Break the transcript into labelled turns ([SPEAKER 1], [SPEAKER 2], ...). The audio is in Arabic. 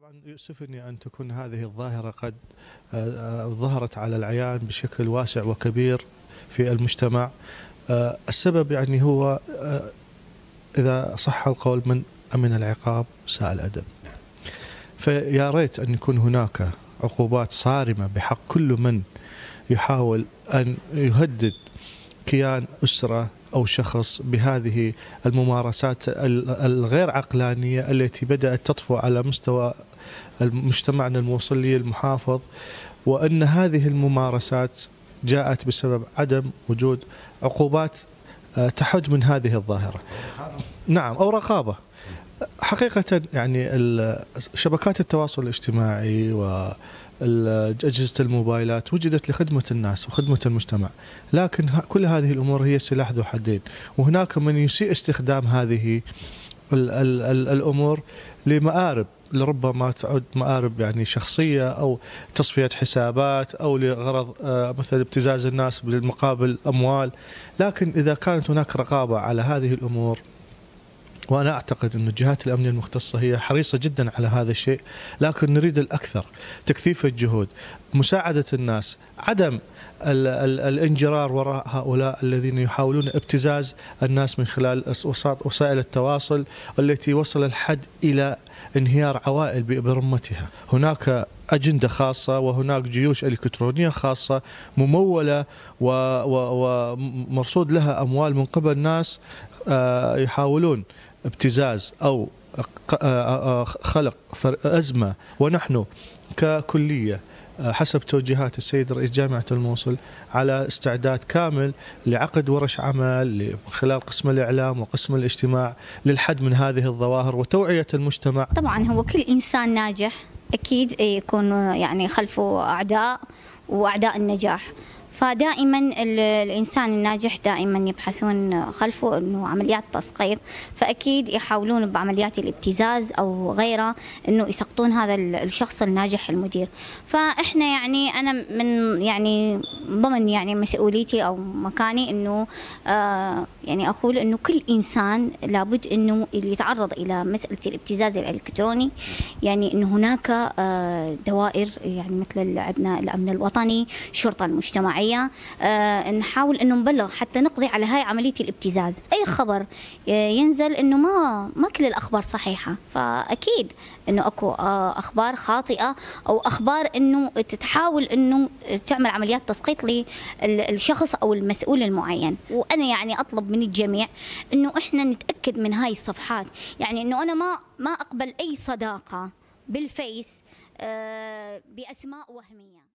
[SPEAKER 1] طبعا يؤسفني أن تكون هذه الظاهرة قد آه، آه، ظهرت على العيان بشكل واسع وكبير في المجتمع. آه، السبب يعني هو إذا صح القول من أمن العقاب ساء الادب فيا ريت أن يكون هناك عقوبات صارمة بحق كل من يحاول أن يهدد كيان أسرة أو شخص بهذه الممارسات ال- الغير عقلانية التي بدأت تطفو على مستوى مجتمعنا الموصلي المحافظ وأن هذه الممارسات جاءت بسبب عدم وجود عقوبات آه، تحد من هذه الظاهرة. نعم أو رقابة. حقيقة يعني شبكات التواصل الاجتماعي وأجهزة الموبايلات وجدت لخدمة الناس وخدمة المجتمع. لكن كل هذه الأمور هي سلاح ذو حدين. وهناك من يسيء استخدام هذه ال ال ال الأمور لمآرب لربما تعد مآرب يعني شخصية أو تصفية حسابات أو لغرض آه، مثل ابتزاز الناس بالمقابل أموال. لكن إذا كانت هناك رقابة على هذه الأمور وأنا أعتقد أن الجهات الامنيه المختصة هي حريصة جدا على هذا الشيء لكن نريد الأكثر تكثيف الجهود مساعدة الناس عدم ال ال الانجرار وراء هؤلاء الذين يحاولون ابتزاز الناس من خلال وسائل التواصل التي وصل الحد إلى انهيار عوائل برمتها. هناك أجندة خاصة وهناك جيوش إلكترونية خاصة ممولة ومرصود لها أموال من قبل ناس يحاولون ابتزاز أو آه، آه، خلق أزمة ونحن ككلية آه، حسب توجيهات السيد رئيس جامعة الموصل على استعداد كامل لعقد ورش عمل من خلال قسم الإعلام وقسم الاجتماع للحد من هذه الظواهر وتوعية المجتمع.
[SPEAKER 2] طبعا هو كل إنسان ناجح أكيد يكون يعني خلفه أعداء وأعداء النجاح. فدائما ال- الإنسان الناجح دائما يبحثون خلفه إنه عمليات تسقيط فأكيد يحاولون بعمليات الابتزاز أو غيره إنه يسقطون هذا ال- الشخص الناجح المدير. فإحنا يعني أنا من يعني ضمن يعني مسؤوليتي أو مكاني إنه آه يعني أقول إنه كل إنسان لابد إنه اللي يتعرض إلى مسألة الابتزاز الإلكتروني. يعني انه هناك آه دوائر يعني مثل عندنا الأمن الوطني الشرطه المجتمعية آه نحاول إنه نبلغ حتى نقضي على هاي عملية الابتزاز. أي خبر آه، ينزل إنه ما ما كل الأخبار صحيحة. فأكيد إنه أكو آه، أخبار خاطئة أو أخبار إنه تحاول إنه تعمل عمليات تسقيط للشخص أو المسؤول المعين. وأنا يعني أطلب من الجميع إنه إحنا نتأكد من هاي الصفحات. يعني إنه أنا ما ما أقبل أي صداقة بالفيس بأسماء وهمية.